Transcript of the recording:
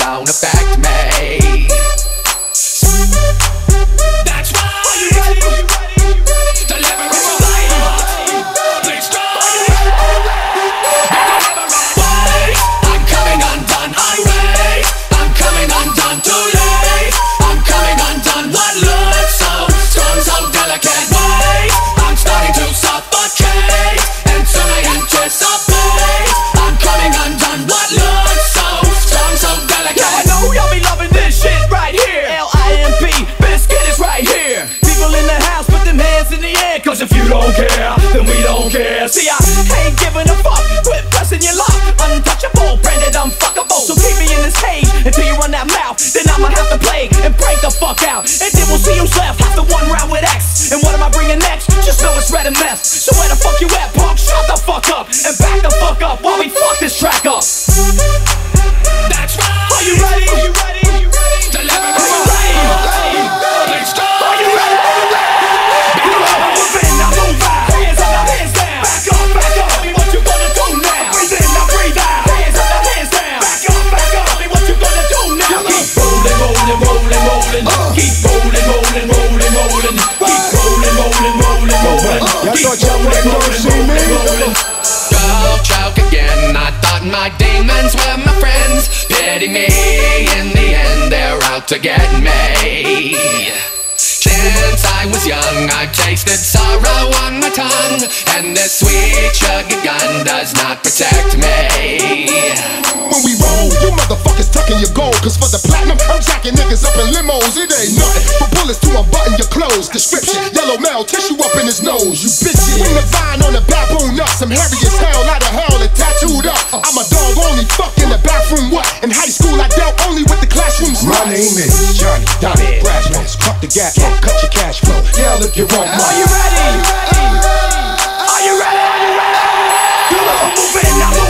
don't affect me. See, I ain't giving a fuck. Quit pressing your luck. Untouchable, branded unfuckable. So keep me in this cage until you run that mouth. Then I'ma have to play and break the fuck out. And then we'll see who's left after one round with X. And what am I bringing next? Just know it's Red and Meth. So where the fuck you at, punk? Shut the fuck up and back the fuck up while we fuck this track up. Thought my demons were my friends. Pity me. In the end, they're out to get me. Since I was young, I've tasted sorrow on my tongue, and this sweet sugar gun does not protect me. When we roll, you motherfuckers tucking your gold. Cause for the platinum, I'm jacking niggas up in limos. It ain't nothing but bullets to unbutton your clothes. Description, yellow male, tissue up in his nose. You bitches. Bring the vine on the baboon nuts. I'm hairy as hell, out of hell up. Uh-uh. I'm a dog only, fuck in the bathroom. What? In high school, I dealt only with the classroom My name is Johnny Donnie Brassmask. Cut the gas, cut your cash flow. Yell if you want Are money. you ready? Are you ready? Are you ready? You know I'm moving, I'm moving.